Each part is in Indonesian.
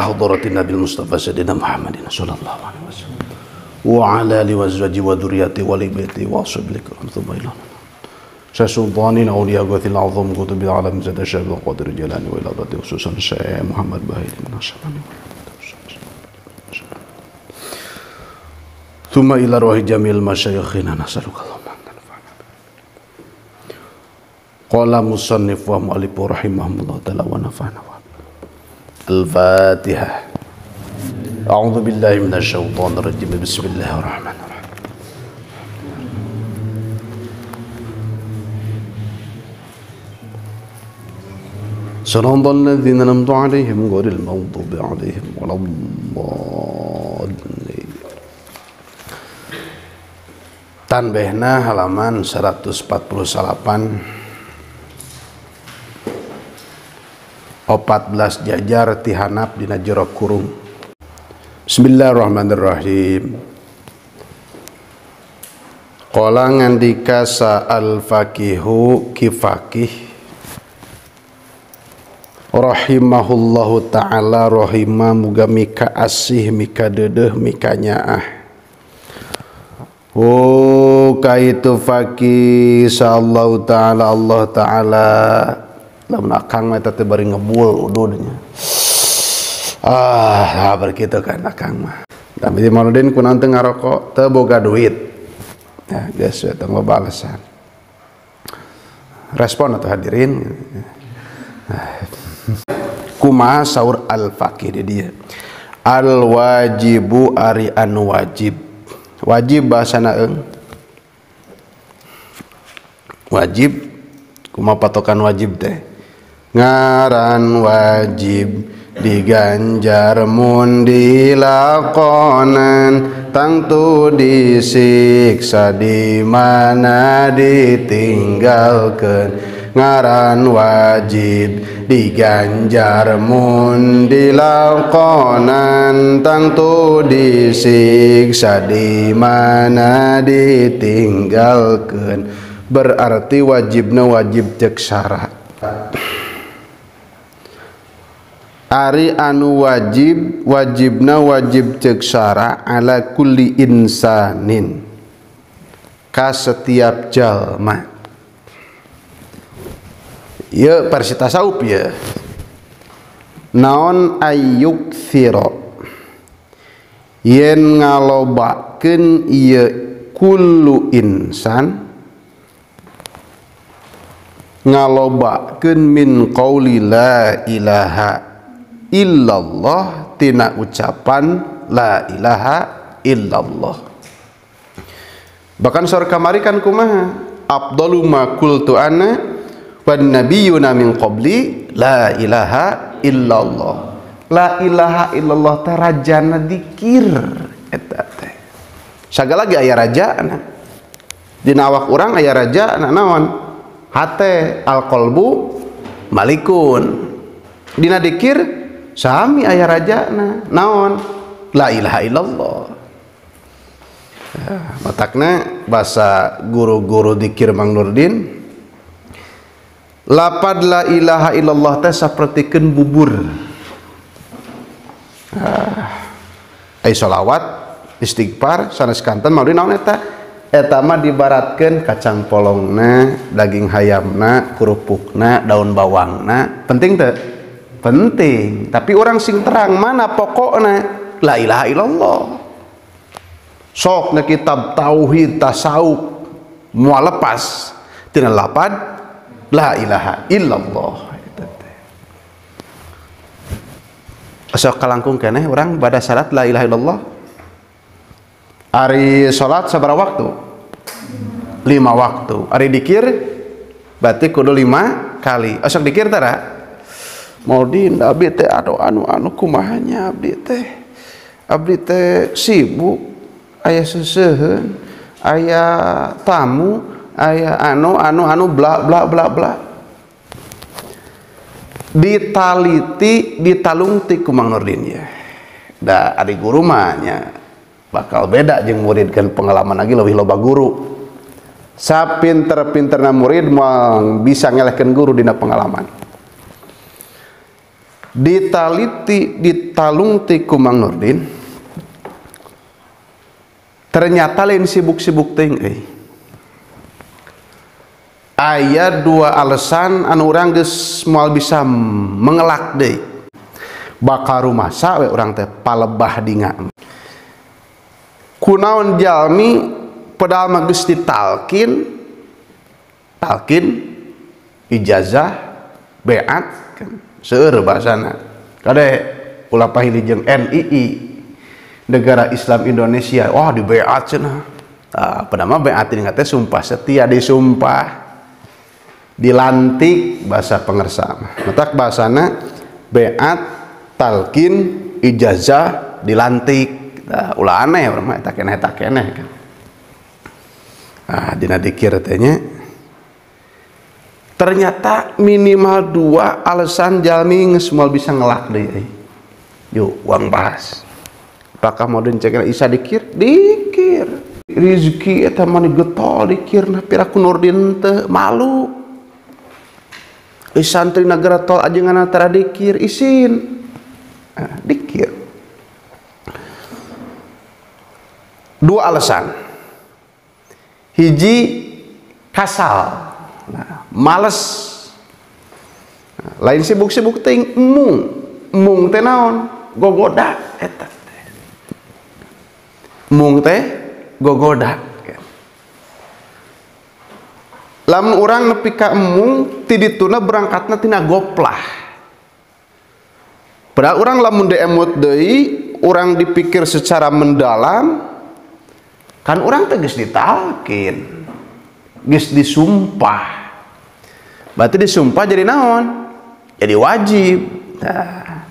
حضرة النبي المصطفى سيدنا محمد صلى الله عليه وسلم. وعلى آله وأزواجه وذريته ولبيته وصحبه ثم إلى شيخ سلطان أولياء غوث العظم كتب العالم زاد الشاب القدر الجيلاني وإلى رد خصوصا الشيخ محمد باهي. من ثم إلى روح جميع المشايخنا نسألك الله أن قال مصنف ومؤلف رحمه الله تعالى ونفعنا وعلا الفاتحة. أعوذ بالله من الشيطان الرجيم. بسم الله الرحمن الرحيم. صراط الذين أنعمت عليهم غير المغضوب عليهم ولا الضالين. Tanbehna halaman 148 14 jajar tihanap dina jero kurung Bismillahirrahmanirrahim. Qala ngandika sa'al fakihu kifakih rahimahullahu ta'ala rahimah muga mika asih mika dedeh mika nyaah. Oh kaitu fakih sallallahu ta'ala Allah ta'ala lamun akang mah teh bari ngebul ududnya ah sabar kitu kan akang mah. Tapi di Mauludin kunang teu ngarokok? Teu duit. Ya geus we tong loba alasan respon atau hadirin. Kumaha saur al faqih di dia. Al wajibu ari anu wajib. Wajib bahasana eung wajib. Kumaha patokan wajib teh ngaran wajib diganjar mun dilakonan. Tangtu disiksa di mana ditinggalkan ngaran wajib diganjar mun dilakonan. Tangtu disiksa di mana ditinggalkan berarti wajibna wajib cek syarat Ari anu wajib wajibna wajib cek syara ala kulli insanin. Ka setiap jalma. Ya versi tasawuf ya naon ayyuk thiro yen ngalobakeun ieu kullu insan ngalobakeun min qauli la ilaha illallah tina ucapan la ilaha illallah. Bahkan sor kamari kan kumaha? Afdalu ma qultu ana wan nabiyyuna min qabli la ilaha illallah. La ilaha illallah teh rajana dikir eta teh. Sagala ge aya rajana. Dina awak urang aya rajana naon? Hate al qalbu malikun. Dina dikir sami aya rajana naon? La ilaha illallah. Ya, matakna bahasa guru-guru dikir Mang Nurdin lapad la ilaha illallah teh sapertikeun bubur. Ah, ai sholawat istighfar sanes kanten maulid naon eta? Eta mah dibaratkeun kacang polongna daging hayamna kerupukna daun bawangna. Penting teu penting. Tapi orang sing terang mana pokoknya? La ilaha illallah. Sok na kitab tauhid tasawuf mau lepas. Tina lapad la ilaha illallah. Sok kalangkung kene orang pada syarat la ilaha illallah? Hari salat sabar waktu? Lima waktu. Hari dikir berarti kudu lima kali. Asok dikir tara Maudin abdi teh anu anu anu kumahanya abdi teh. Abdi teh sibuk aya seseuheun aya tamu aya anu anu anu bla bla bla bla. Ditaliti ditalungti ku Mang Nurdin ya. Da adik guru mahnya bakal beda jeung murid kan pengalaman lagi lebih loba guru. Sapinter-pinterna murid mau bisa ngelehkeun guru dina pengalaman ditaliti ditalung ti Mang Nurdin. Ternyata lain sibuk-sibuk ting eh. ayat dua alasan anu orang geus moal bisa mengelak deh bakal rumah we orang teh palebah dinga. Kunaon jalmi padahal mah geus ditalkin talkin ijazah beat kan seueur bahasana kade ulah pahili jeung NII negara Islam Indonesia. Wah di beat cenah ah, pada mah beat teh sumpah setia disumpah dilantik bahasa pengersama. Matak bahasana beat talkin ijazah dilantik. Nah, ulah aneh urang mah eta keneh eta keneh kan. Ah dina dikir teh ternyata minimal dua alasan jalmi semua bisa ngelak deh eh. yuk uang bahas apakah mau cek isa dikir? Dikir. Rezeki eta mani getol dikir nah piraku nurdin te malu. Eh, santri negara tol aja ngana tara dikir isin. Nah, dikir. Dua alasan. Hiji kasal nah, males. Lain sibuk-sibuk ting mung. Mung teh naon? Gogoda. Eta mung teh gogoda. Lamun orang nepi ka emung ti dituna berangkatna tina goplah. Padahal orang lamun emot deui, orang dipikir secara mendalam, kan orang tegas ditalkin geus disumpah. Berarti disumpah jadi naon? Jadi wajib. Nah,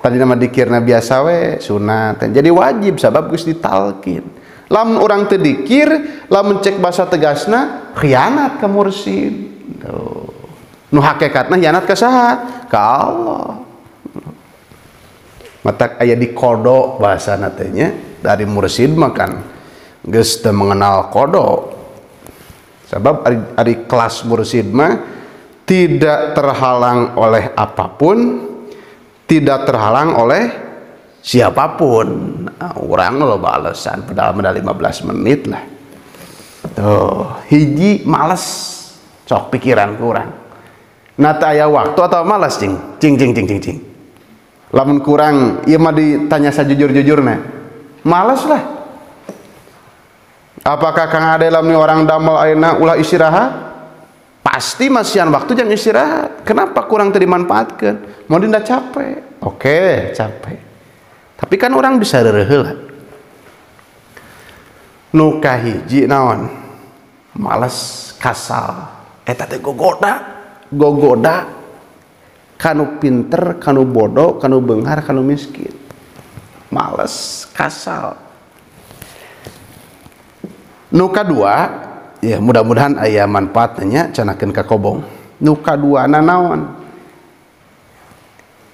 tadi nama dikirna biasa we sunat jadi wajib sebab geus ditalkin. Lamun orang terdikir lamun cek bahasa tegasna khianat ke mursid. Tuh. Nu hakikatna khianat ke saha ka Allah. Matak aya di kodo bahasa natenya dari mursid makan geus mengenal kodo Sebab ari, ari kelas mursid mah tidak terhalang oleh apa pun, tidak terhalang oleh siapa pun. Nah, orang lo balasan padahal medal 15 menit lah. Tuh, hiji males cok pikiran kurang. Nata aya waktu atau malas cing? Cing cing cing cing cing. Lamun kurang, iya mah ditanya sajujur-jujurnya. Malas lah apakah kang ada dalam orang damal aina ulah istirahat? Pasti masihan waktu jangan istirahat. Kenapa kurang manfaatkan mau dinda capek. Oke capek. Tapi kan orang bisa reheula nu kahiji naon? Malas kasal eta teh gogoda. Gogoda. Kanu pinter kanu bodoh kanu benghar kanu miskin. Males kasal nuka dua ya mudah-mudahan ayah manfaatnya canakan ke kobong. Nuka dua nanawan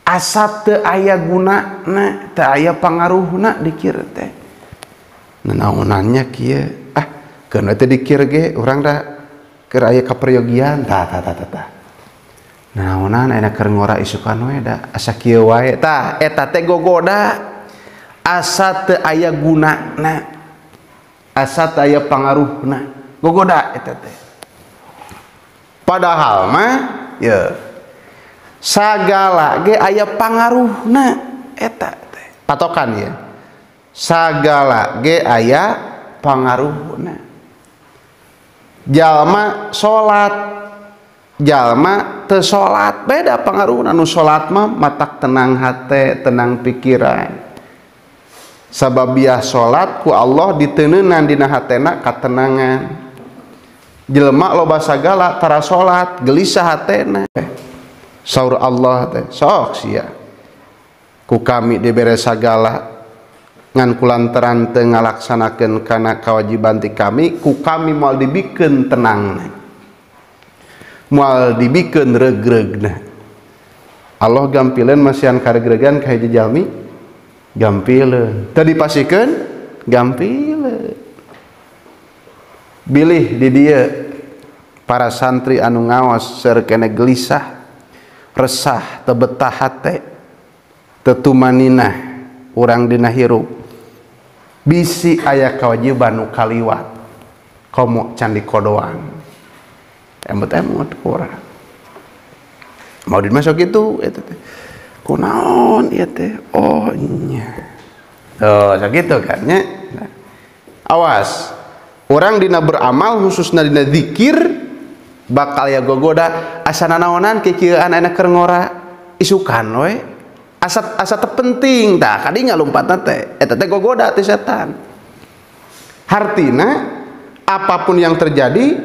asap te ayah guna na te ayah pangaruh na dikir teh. Nanaonannya kia ah kena teh dikir ge orang dah keur aya kaperyogian. Tah tah tah tah nanaonan enak keur ngora isukan we da asa kieu wae. Tah eta teh gogoda. Asa teu aya gunana asat aya pangaruhna gogoda eta teh. Padahal mah ya sagala ge aya pangaruhna eta teh. Patokan ya. Sagala ge aya pangaruhna jalma salat jalma teu salat beda pangaruhna nu salat mah matak tenang hate tenang pikiran. sababiah salat ku Allah ditenenan dina hatena katenangan. Jelema loba sagala tara salat gelisah hatena. Eh, saur Allah teh sok sia. Ku kami dibere sagala ngan kulantaran teu ngalaksanakeun kana kawajiban ti kami ku kami moal dibikeun tenang moal dibikeun regregna Allah gampilan masihan karegregan ka hiji jalmi gampile. Tadi pastikan gampile. Bilih di dia para santri anu ngawas serkene gelisah resah tebetah hate tetumanina orang dina hirup. Bisi ayah kewajiban nu kaliwat komo candi kodoan. Emut-emut kurang mau dimasuk itu itu teh kunaon ieu teh? Oh nya. Oh sakitu kan nya. Awas orang dina beramal khususnya dina zikir bakal ya gogoda. Asa nanaonan ke kieu anak keur ngora? Isukan we. Asa asa penting tah kadinya lompat teh. Eta teh gogoda teh setan. Hartina apa pun yang terjadi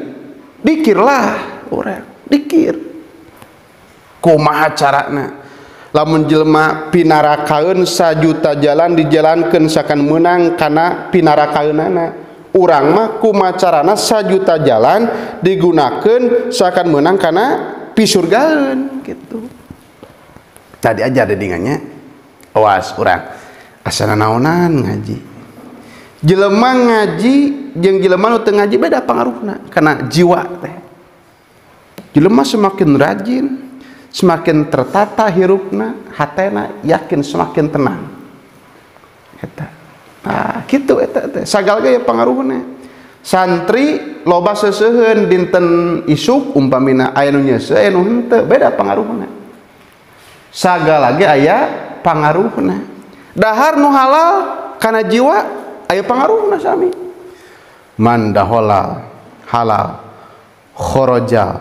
dikirlah orang dikir. Kumaha carana lamun jelma pinarakaun sajuta jalan dijalankan seakan menang karena pinarakaunana urang mah kumacarana sajuta jalan digunakan seakan menang karena pisurgaun gitu. Tadi aja dedingannya. Awas urang. Asana naonan ngaji. Jelema ngaji jeung jelema nu ngaji beda pengaruhna karena jiwa teh. Jelema semakin rajin. Semakin tertata hirupna hatena yakin semakin tenang. Eta. Nah gitu eta teh sagal ya pengaruhna santri loba seseuheun dinten isuk umpamina aya nu nyeuseuh aya nu henteu beda pengaruhna sagal lagi aya pengaruhna dahar nu halal karena jiwa aya pengaruhna sami. Man daholal halal. Khoroja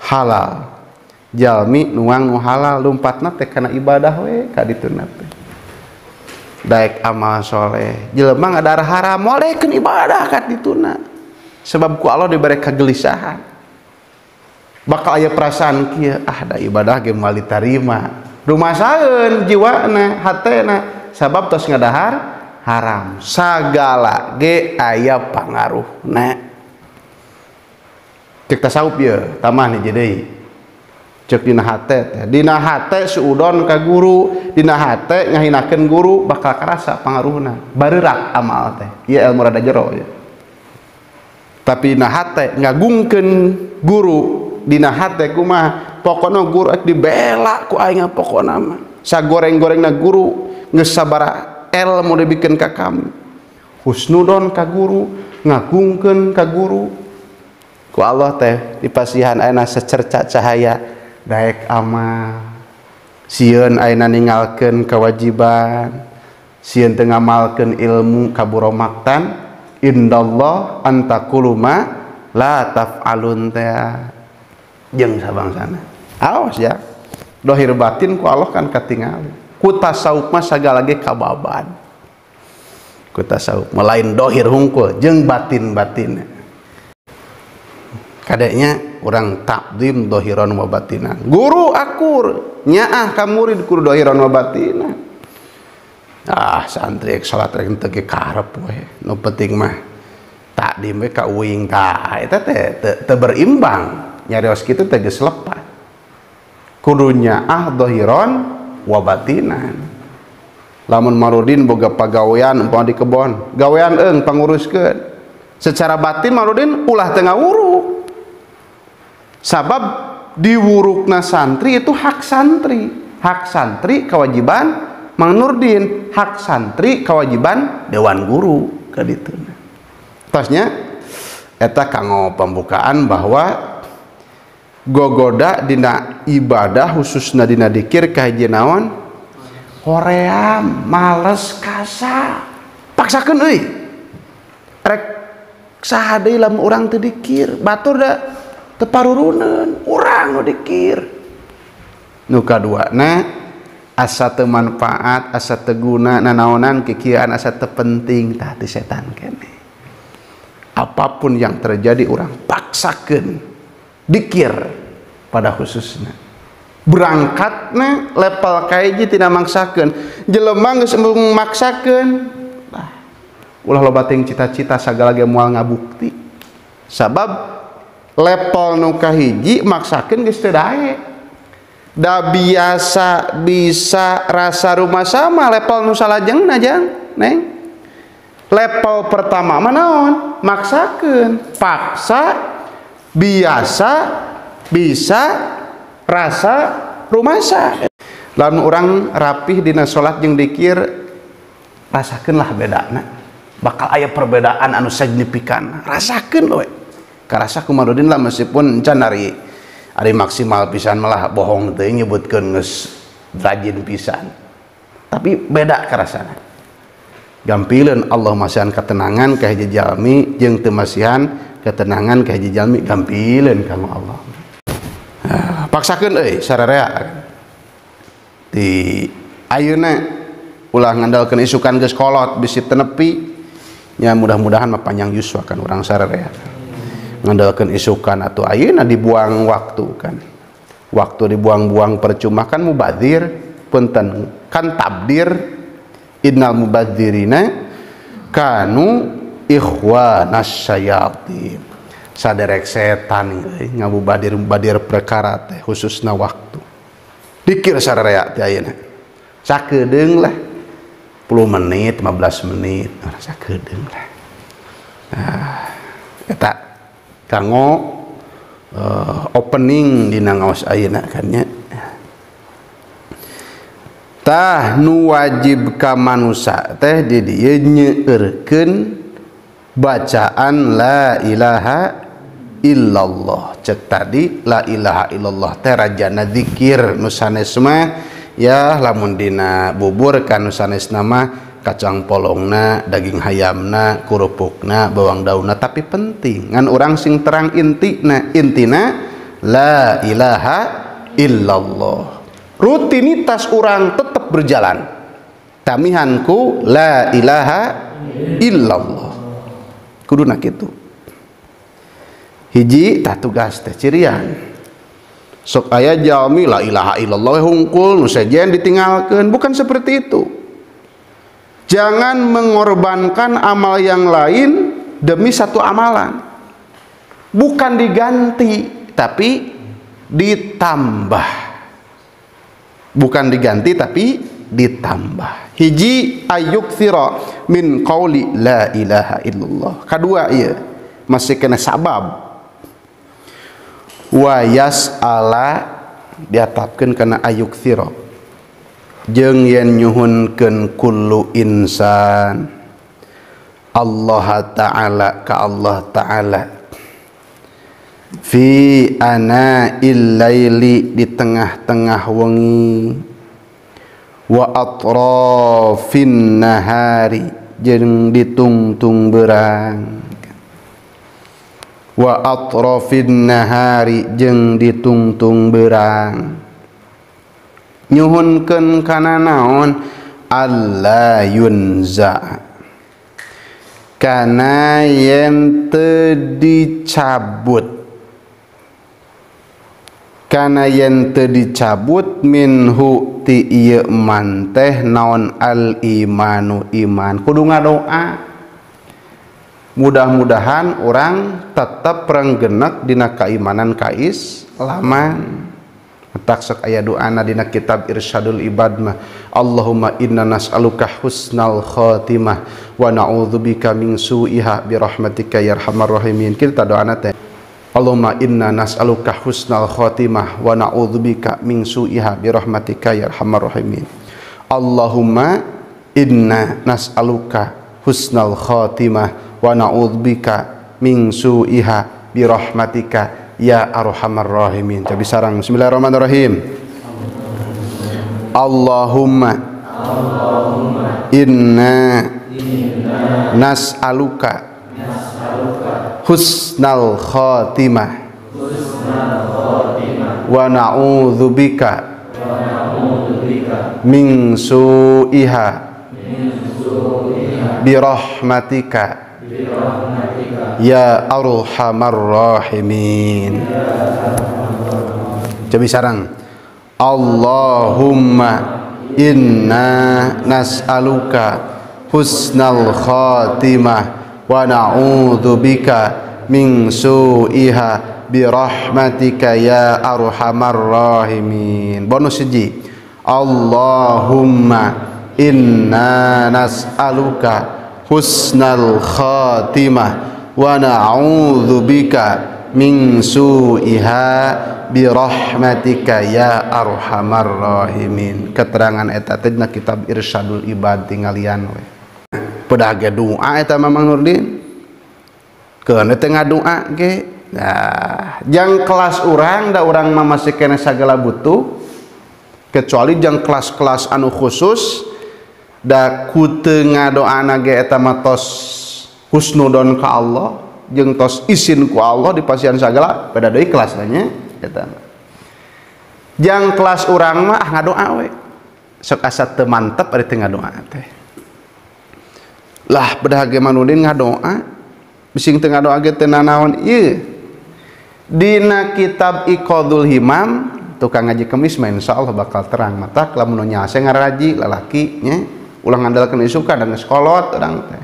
halal jalmi nuang nu halal lumpatna teh kana ibadah we ka dituna teh. Daek amal soleh. Jelema ngadar haram moalekeun ibadah ka dituna sebab ku Allah diberi kegelisahan. Bakal aya perasaan kieu ah da ibadah ge moal ditarima rumasaeun jiwana hatena sabab tos ngadahar haram. Sagala ge aya pangaruhna cek tasawuf ya tamah nih jadi cek dina hate teh. Dina hate suudon ka guru. Dina hate ngahinakeun guru bakal karasa pangaruhna bareurak amal teh. Ieu ilmu rada jero ya. Tapi dina hate ngagungkeun guru. Dina hate kumaha? Pokokna guru ek dibela ku aing pokokna mah. Sagoreng-gorengna guru geus sabaraha ilmu dibikin ka kami husnudon ka guru ngagungkeun ka guru. Ku Allah teh dipasihan ayeuna secerca cahaya daek amal sieun ayeuna ninggalkeun kewajiban. Sieun teu ngamalkeun ilmu kaburo maktan indallah antaqulu ma la taf'alun teh. Jeung sabangsana awas ya. Dohir batin ku Allah kan katingali. Ku tasawuf mah sagala ge kababan. Ku tasawuf melain dohir hungkul jeung batin-batin kadeknya orang takdim dohiran wa batinan guru akur nyaah ka murid kudu dohiran wa batinan ah santri ek salat rek teu ge karep we. Nu penting mah takdim we ka uing ka eta teh teu berimbang. Nyarios kitu teh geus lepas. Kudu nyaah dohiran wabatinan lamun marudin boga pagawean umpama di kebon gawean eng panguruskeun. Secara batin marudin ulah tengah wuru sabab diwurukna santri itu hak santri. Hak santri kewajiban Mang Nurdin. Hak santri kewajiban dewan guru ke ditu. Tasnya eta kanggo pembukaan bahwa gogoda dina ibadah khususnya dina dikir kahiji naon? Hoream males kasa. Rek saha deui lamun dikir. Batur da urang nu dikir. Nu kaduana asa teu manfaat asa teu guna nanaonan kikieuan asa teu penting tah ti setan kene. Apa pun yang terjadi orang paksakeun dikir pada khususnya berangkatnya level kaiji tidak maksakan jelema geus maksakan nah, ulah lo bating cita-cita segala ge ngabukti. Sabab level nukahiji maksakan gestdae da biasa bisa rasa rumah sama level nusalajeng najang neng. Level pertama manaon maksakan paksa biasa bisa rasa rumahsa lalu orang rapih dina salat yang dikir rasakanlah bedana. Bakal ayah perbedaan anu signifikan rasakan loe karasa kumarudin lah meskipun encan ari ari maksimal pisan malah bohong teh nyebutkeun geus rajin pisan. Tapi beda karasana. Gampileun Allah masihan ketenangan ka hiji jalmi jeung teu masihan ketenangan ka hiji jalmi gampileun kanggo Allah. Nah, paksakeun euy sararea di ayeuna ulah ngandalkeun isukan geus kolot bisi tenepi nya mudah-mudahan mah panjang yuswa kan orang sararea ngandalkan isukan atau ayeuna dibuang waktu kan. Waktu dibuang-buang percuma kan mubadzir punten kan tabdir. Innal mubadzirina kanu ikhwanas syayatin. Saderek setan ngabubadir badir perkara teh khususna waktu. Dikir sararea teh ayeuna. Sakedeung lah. 10 menit 15 menit sakedeung lah. Nah eta kanggo uh, opening dina ngaos ayeuna kan nya tah nu wajib ka manusia teh di dieu nyeueurkeun bacaan la ilaha illallah. Cek tadi la ilaha illallah teh rajana zikir nu sanes mah ya lamun dina bubur kan nu sanes nama kacang polongna daging hayamna kurupukna bawang daunna. Tapi penting ngan orang sing terang intina intina la ilaha illallah. Rutinitas orang tetap berjalan. Tamihanku la ilaha illallah. Kuduna gitu hiji tak tugas teh cirian. Sok aya jalmi la ilaha illallah hungkul nu sejen ditinggalkeun. Bukan seperti itu Jangan mengorbankan amal yang lain demi satu amalan. Bukan diganti, tapi ditambah. Bukan diganti tapi ditambah. Hiji ayuk thira min qauli la ilaha illallah. Kedua iya masih kena sabab. Wa yas'ala diatapkan kena ayuk jeung yen nyuhunkeun kullu insan. Allah taala ka Allah taala. Fi ana illaili di tengah-tengah wengi. Wa atrafin nahari jeung ditungtung berang. Wa atrafin nahari jeung ditungtung berang nyuhunkeun kana naon? Allahunza kana yen dicabut. Kana yen teu dicabut minhu ti ieu man teh naon al imanu iman. Kudu ngadoa. Mudah-mudahan orang tetap renggenek dina keimanan kais laman. Taksek aya doana dina kitab Irsyadul Ibad mah. Allahumma inna nas'aluka husnal khatimah wa na'udzubika min su'iha bi rahmatika ya arhamar rahimin. Kita doana teh Allahumma inna nas'aluka husnal khatimah wa na'udzubika min su'iha bi rahmatika ya arhamar rahimin. Allahumma inna nas'aluka husnal khatimah wa na'udzubika min su'iha bi rahmatika ya arhamar rahimin. Tapi sarang. Bismillahirrahmanirrahim. Allahumma. Inna. Nas'aluka. Husnal khatimah. Wa na'udzubika min su'iha. Bi rahmatika Ya Arhamar Rahimin. Coba sarang. Allahumma inna nas'aluka husnal khatimah wa na'udzu bika min su'iha bi rahmatika ya arhamar rahimin. Bonus siji. Allahumma inna nas'aluka husnal khatimah wa na'udzu bika min su'iha bi rahmatika ya arhamar rahimin. Keterangan eta teh kitab Irsyadul Ibad tinggalian we. Pedah ge doa eta Mamang Nurdin? Keun teh ngadoa ge? Nah jang kelas orang da urang mah masih kena sagala butuh kecuali jang kelas-kelas anu khusus da ku teu ngadoana ge eta mah tos husnudon ka Allah jeung tos izin ku Allah di pasian sagala pada deui kelasnya eta. Jang kelas urang mah ah ngadoa we. Sok asa teu mantep ari teu ngadoa teh. Lah bedah ge manudin ngadoa bising teu ngadoa ge teu nanaon ieu. Dina kitab Iqadul Himam tukang ngaji kemis mah insyaallah bakal terang mata lamun nyase ngaraji lalaki nya ulang ngandalkeun isuka dan sekolot urang teh.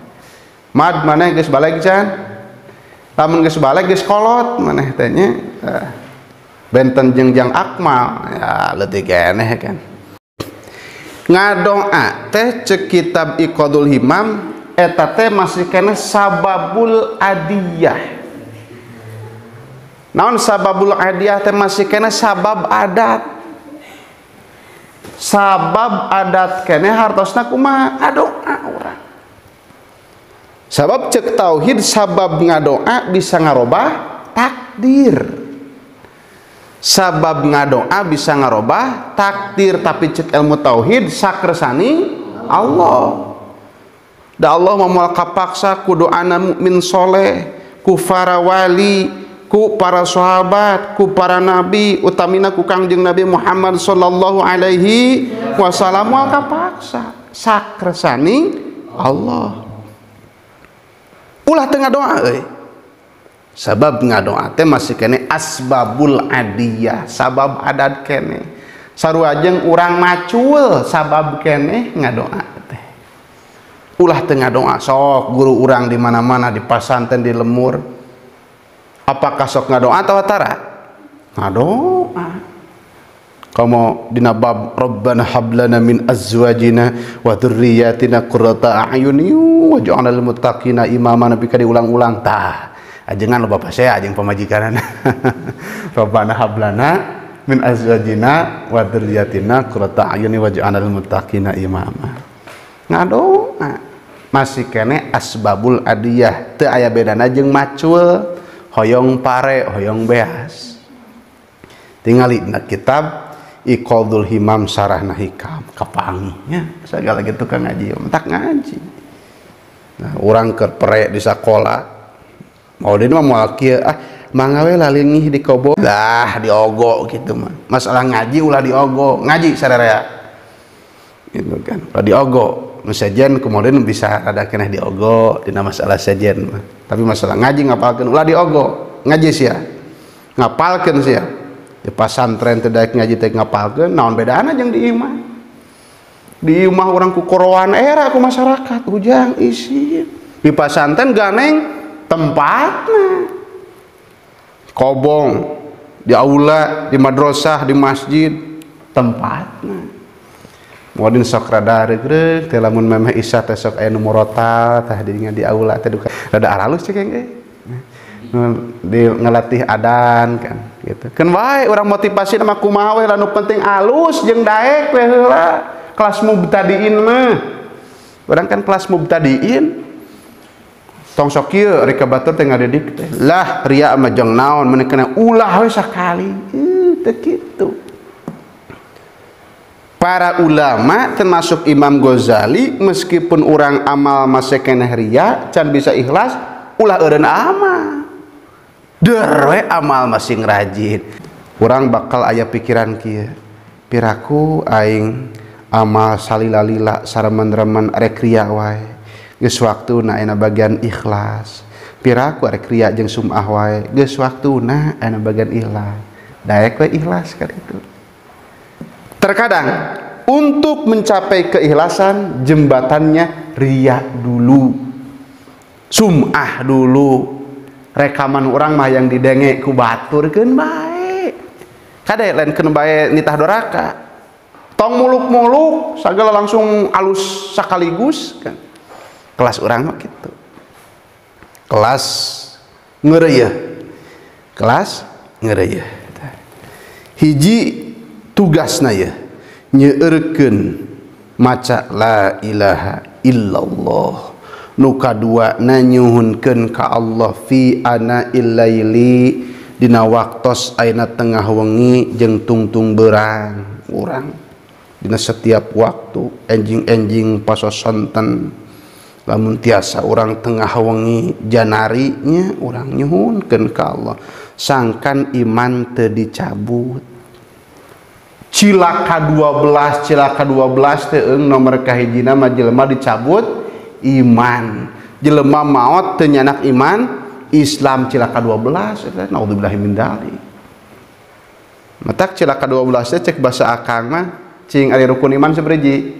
Mad mana geus balik can lamun geus balik geus kolot maneh teh nya? Uh, benten jengjang akmal. Ya leutik keneh kan ngadoa teh cek kitab iqadul himam eta teh masih kena sababul adiyah. Naon sababul adiyah teh masih kena sabab adat sabab adat kene hartosna kumaha? Adoa urang sabab cek tauhid sabab ngadoa bisa ngarobah takdir. Sabab ngadoa bisa ngarobah takdir tapi cek ilmu tauhid sakresani Allah. Da Allah memual kapaksa ku doana mukmin soleh ku para wali ku para sahabat ku para nabi utamina ku kangjeng Nabi Muhammad sallallahu alaihi wasallam. Mual kapaksa sakresani Allah. Ulah tengah doa eh. sabab ngadoa teh masih kene asbabul adiyah sabab adat kene. Saruajeng urang macul sabab kene ngadoa teh. Ulah tengah doa sok guru urang di mana-mana di pasanten di lemur apakah sok ngadoa atau tara? Ngadoa. Kamu dina bab rabbana hablana min azwajina wa dzurriyyatina qurrata a'yuni waj'alna lil muttaqina imama. Nabi ka diulang-ulang tah ajengan lo bapak saya ajeng pamajikan rabbana hablana min azwajina wa dzurriyyatina qurrata a'yuni waj'alna lil muttaqina imama. Ngadoa. Masih kene asbabul adiyah. Teu aya bedana jeung macul hoyong pare hoyong beas. Tinggali na kitab Iqadul Himam Sarah Nahikam. Kapanginya segala gitu kan ngaji. Tak ngaji. Nah orang kerperek di sekolah mau dia mau ah mangawe lalingih di kobo. Lah diogo gitu mah. Masalah ngaji ulah diogo ngaji sadaya gitu kan. Ulah diogo sejen kemudian bisa ada kena diogo dina masalah sejen. Tapi masalah ngaji ngapalkan ulah diogo ngaji sih ya ngapalkan ya di pasantren tidak ngaji teh ngapalkeun naon bedana jeung di imah? Di imah orang ku korowan era ku masyarakat ujang isi. Di pasantren ganeng tempatnya kobong di aula di madrasah di masjid tempatnya Modin sok rada regreg teh lamun memeh isya teh sok aya nu murota tah di aula teh rada aralus cek eh. Di ngelatih adan kan gitu. Kan wae orang motivasi nama kumaha we lanu penting alus jeung daek we heula. Kelas mubtadiin mah. Orang kan kelas mubtadiin. Tong sok kieu rek batur teh ngadedik teh. Lah ria mah jeung naon mun kena ulah we sakali. Teh kitu para ulama termasuk Imam Ghazali meskipun orang amal masih kena ria can bisa ikhlas ulah eureun amal. Derwe amal masih ngerajin kurang bakal ayah pikiran kia piraku aing amal salilalila saraman-raman rekria wae. Waktu na ena bagian ikhlas. Piraku rekria jeung sumah wae. Waktu na ena bagian ikhlas. Daek we ikhlas kan itu terkadang untuk mencapai keikhlasan jembatannya ria dulu. Sumah dulu. Rekaman orang mah yang didenge ku batur kan baik. Kade lain kan baik nitah doraka. Tong muluk-muluk segala langsung alus sekaligus kan. Kelas orang mah gitu kelas ngeri ya kelas ngeraya hiji tugas naya nyeerken maca la ilaha illallah. Nuka dua nanyuhunkan ka Allah fi ana illaili dina waktos aina tengah wengi jeng tungtung berang urang. Dina setiap waktu enjing-enjing pasosonten lamun tiasa orang tengah wengi janarinya orang nyuhunkan ka Allah. Sangkan iman teu dicabut. Cilaka 12 cilaka 12 teh nomor kahijina mah jelema dicabut iman. Jelema maot teu nyanak iman Islam cilaka 12 naudzubillahi min dzalik matak cilaka 12 cek bahasa akang mah cing ari rukun iman sabaraji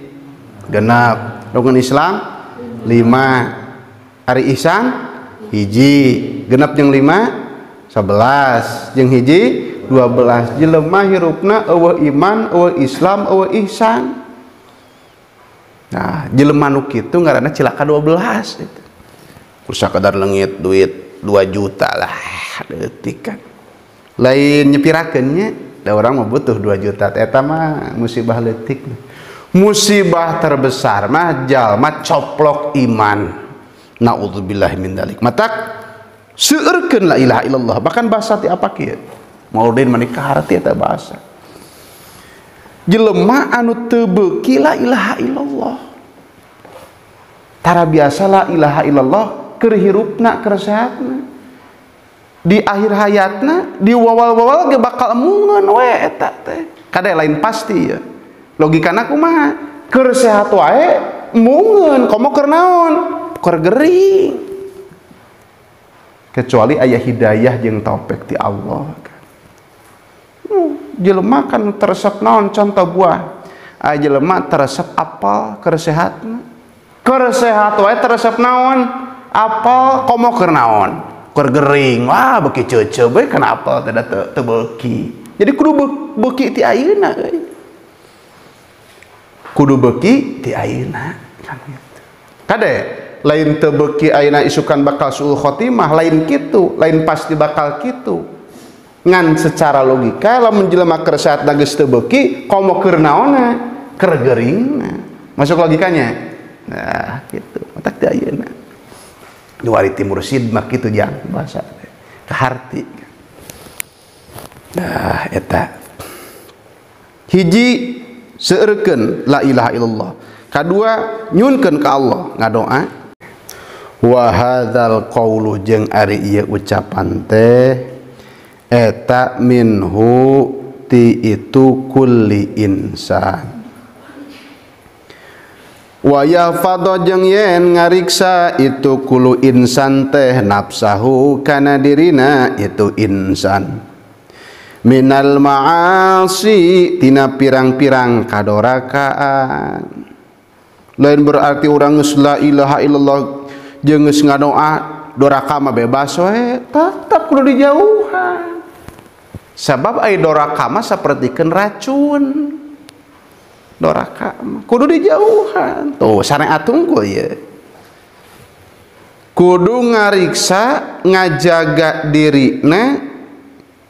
genap rukun Islam 5 ari ihsan hiji. Genap jeung 5 11 jeung hiji 12 jelema hirupna eueuh iman eueuh Islam eueuh ihsan. Nah jelema nu kitu ngaranna cilaka 12 itu. Kursa kadar lengit duit 2 juta lah detik kan. Lain nyepirakannya da orang mau butuh 2 juta. Eta mah musibah letik musibah terbesar mah jalma coplok iman. Naudzubillah min dalik. Matak seurekeun la ilaha illallah. Bahkan bahasa ti apa maudin manikah arti eta bahasa. Jelema anu teu beuki la ilaha illallah. Tara biasa la ilaha illallah kerhirupna keresehatna di akhir hayatna di wawal-wawal ge bakal mungun we eta teh. Kade lain pasti ya. Logikana kumaha? Keur sehat wae mungun komo keur naon? Keur kecuali ayah hidayah jeung taufik ti Allah hmm, jelema kan teresep naon contoh buah. Aya jelema teresep apal keur sehatna keur sehat wae teresep naon? Apa komo kernaon kergering wah beki cece baik kenapa tidak tebeki jadi kudu beki ti ayeuna kudu beki ti ayeuna. Gitu kade? Lain tebeki ayeuna isukan bakal suul khotimah lain kitu lain pasti bakal kitu ngan secara logika lamun jelema keur saat geus teu beuki komo keur naonna masuk logikanya? Nah gitu. Otak ti ayeuna Nuari timur sidmak itu jang bahasa keharti nah eta. Hiji seurkeun la ilaha illallah. Kadua nyunkeun ka Allah ngadoa wa hadzal qaulu jeung ari ieu ucapan teh eta minhu ti itu kulli insan. Waya fado jeng yen ngariksa itu kulu insan teh nafsahu kana dirina itu insan. Minal ma'asi tina pirang-pirang kadorakaan lain berarti orang geus la ilaha illallah jeung geus ngadoa doraka mah bebas we. Tetap kudu dijauh sabab ai doraka mah sapertikeun racun. Doraka kudu dijauhan. Tuh syariat tunggu ya kudu ngariksa ngajaga diri ne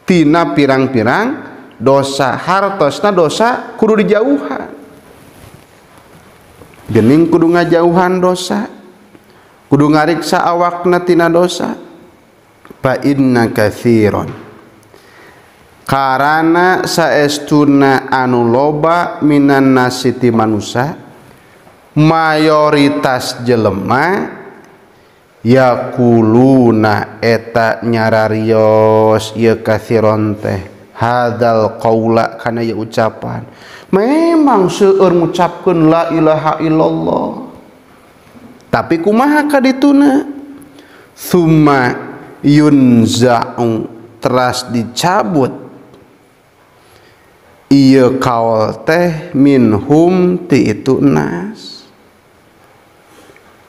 tina pirang-pirang dosa hartosna dosa kudu dijauhan. Gening kudu ngajauhan dosa kudu ngariksa awakna tina dosa. Fa inna kathiron karena saestuna anu loba minan nasiti manusia mayoritas jelema yakuluna eta nyararios ieu kathiron teh. Hadal qaula kana ya ucapan. Memang seueur ngucapkeun la ilaha illallah. Tapi kumaha kadituna? Summa yunza'u teras dicabut. Iya kaul teh minhum ti itu nas.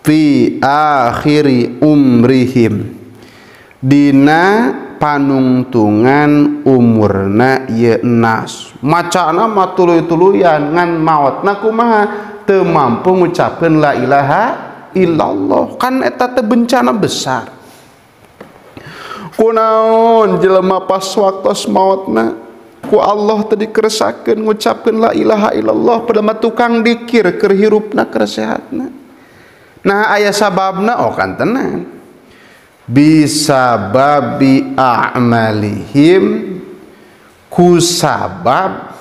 Fi akhiri umrihim. Dina panungtungan umurna ye nas. Macana matuluy-tuluyan ngan mautna kumaha? Teu mampu ngucapkeun la ilaha illallah. Kan eta teh bencana besar. Kunaon jelema pas waktu mautna ku Allah tadi keresakan ngucapkan la ilaha illallah pada tukang dikir kerhirupna keresehatna nah ayah sababna oh kan tenang. Bisa babi a'malihim kusabab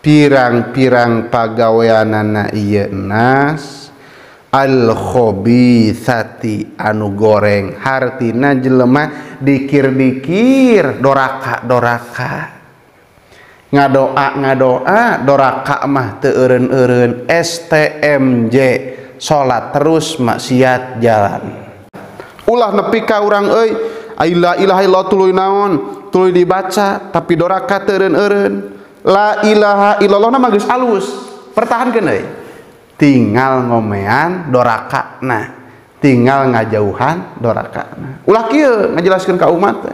pirang-pirang pagaweanana iya nas al khobithati anu goreng hartina jelema dikir-dikir doraka doraka ngadoa ngadoa doraka mah teureun-eureun. STMJ salat terus maksiat jalan. Ulah nepi ka urang euy la ilaha illallah tuluy naon? Tuluy dibaca tapi doraka teureun-eureun. La ilaha illallah mah geus alus. Pertahankeun euy. Tinggal ngomean doraka nah. Tinggal ngajauhan doraka nah. Ulah kieu ngajelaskeun ka umat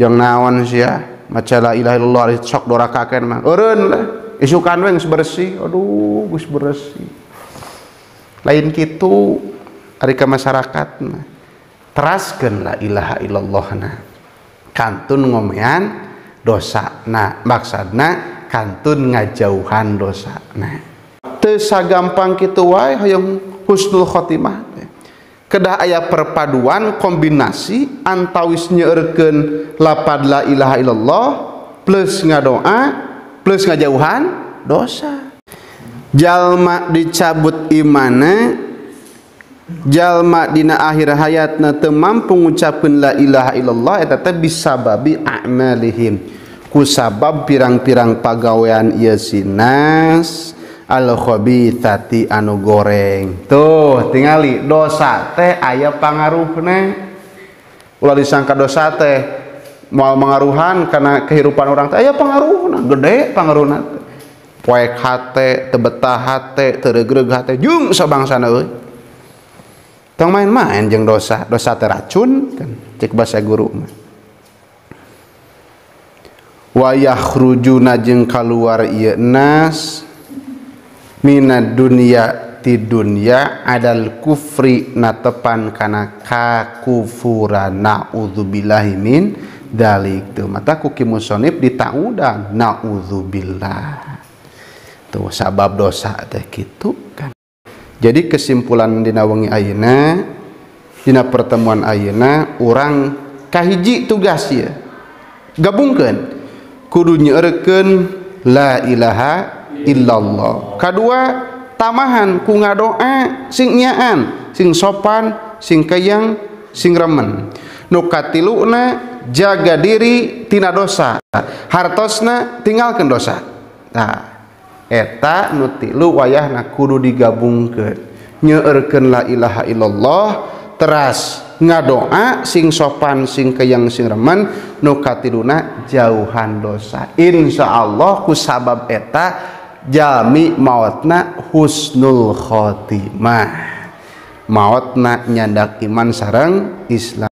jeung naon sia? Maca la ilaha illallah sok dorakakeun mah. Eureun lah. Isukan we geus bersih. Aduh geus bersih. Lain kitu ari ka masyarakat mah. Teraskeun la ilaha illallah na. Kantun ngomean dosa nah maksudna kantun ngajauhan dosa nah teu sagampang kitu wae hoyong husnul khotimah kedah ayah perpaduan kombinasi antawis nyeurekeun lapad la ilaha illallah plus ngadoa plus ngajauhan dosa. Jalma dicabut imana jalma dina akhir hayatna teu mampu ngucapkeun la ilaha illallah eta teh bisababi a'malihim. Ku sabab pirang-pirang pagawean ieu sinas alkhobitati anu goreng. Tuh tingali dosa teh aya pangaruhna ulah disangka dosa teh mau mengaruhan karena kehidupan orang teh aya pangaruhna gede pangaruhna poek hate tebetah hate teregreg hate jung sabangsana euy. Tong main-main jeung dosa dosa teh racun kan cek bahasa guru mah. Wayah rujuna jeung kaluar ieu nas minad dunia ti dunia adal kufri natepan kana kakufuran. Naudzubillahi min dalik. Tuh mata kuki musonib ditaudan naudzubillah. Tuh sabab dosa teh gitu kan. Jadi kesimpulan dina wengi ayeuna dina pertemuan ayeuna orang kahiji tugas ya gabungkan kudu nyeurekeun la ilaha illallah. Kedua tamahan ku ngadoa sing nyaan sing sopan sing kayang sing remen. Nu katiluna jaga diri tina dosa. Hartosna tinggalkan dosa. Nah eta nu tilu wayahna kudu digabungkeun. Nyeurekeun la ilaha illallah teras ngadoa sing sopan sing kayang sing remen nu katiluna jauhan dosa. Insyaallah ku sabab eta Jami mautna husnul khotimah. Mautna nyandak iman sarang Islam.